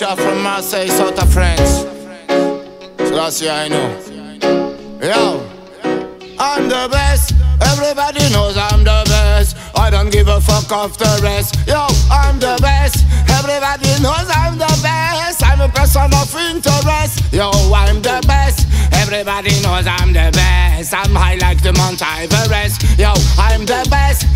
out from Marseille, south of France. So that's I know. Yo, I'm the best. Everybody knows I'm the best. I don't give a fuck of the rest. Yo, I'm the best. Everybody knows I'm the best. I'm a person of interest. Yo, I'm the best. Everybody knows I'm the best. I'm high like the Mount Everest. Yo, I'm the best.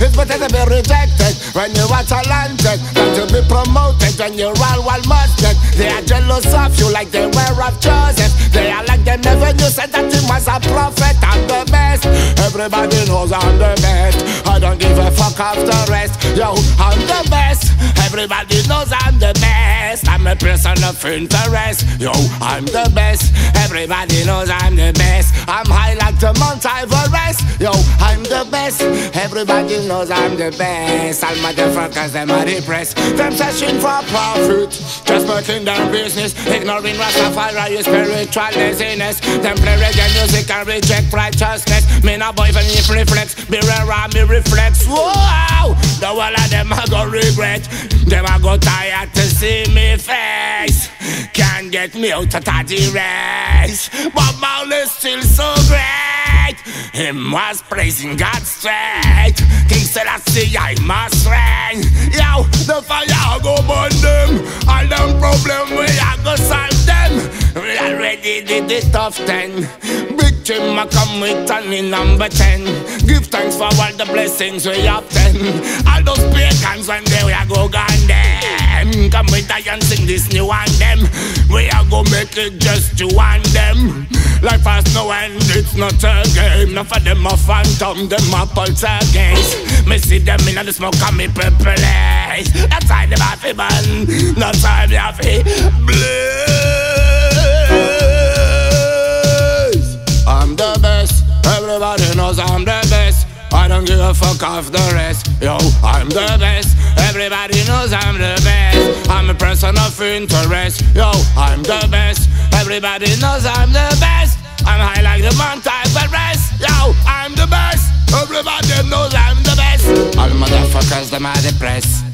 It's better to be rejected when you are talented than to be promoted when you're all well mustard. They are jealous of you like they were of Joseph. They are like they never knew said that he was a prophet. I'm the best. Everybody knows I'm the best. I don't give a fuck of the rest. Yo, I'm the best. Everybody knows I'm the best. I'm a person of interest. Yo, I'm the best. Everybody knows I'm the best. I'm high like the Mount Everest. Yo, I'm the best. Everybody knows I'm the best. All motherfuckers, them are depressed. Them searching for profit. Just working their business. Ignoring Rastafari spiritual laziness. Them play reggae music and reject righteousness. Me no boy even if reflex. Be rare, me reflex. Whoa! The whole of them I go regret. Them I go tired to see me face. Can't get me out of the race. But Marley's still so great. Him was praising God straight. King said I must reign. Yo, the fire go burn them. All them problem we I go solve them. We already did the tough ten. Big Jim I come with only number ten. Give thanks for all the blessings we obtain. All those pagans when they we are go gone them. Come with I and sing this new one them. Go make it just you and them. Life has no end, it's not a game. Enough of them a phantom, them a poltergeist. Me see them in the smoke and me purple haze. That's why them have to burn. That's why they have to blaze. I'm the best. Everybody knows I'm the best. I don't give a fuck of the rest. Yo, I'm the best. Everybody knows I'm the best. I'm a person of interest. Yo, I'm the best. Everybody knows I'm the best. I'm high like the Mount Everest. Yo, I'm the best. Everybody knows I'm the best. All motherfuckers, them are depressed.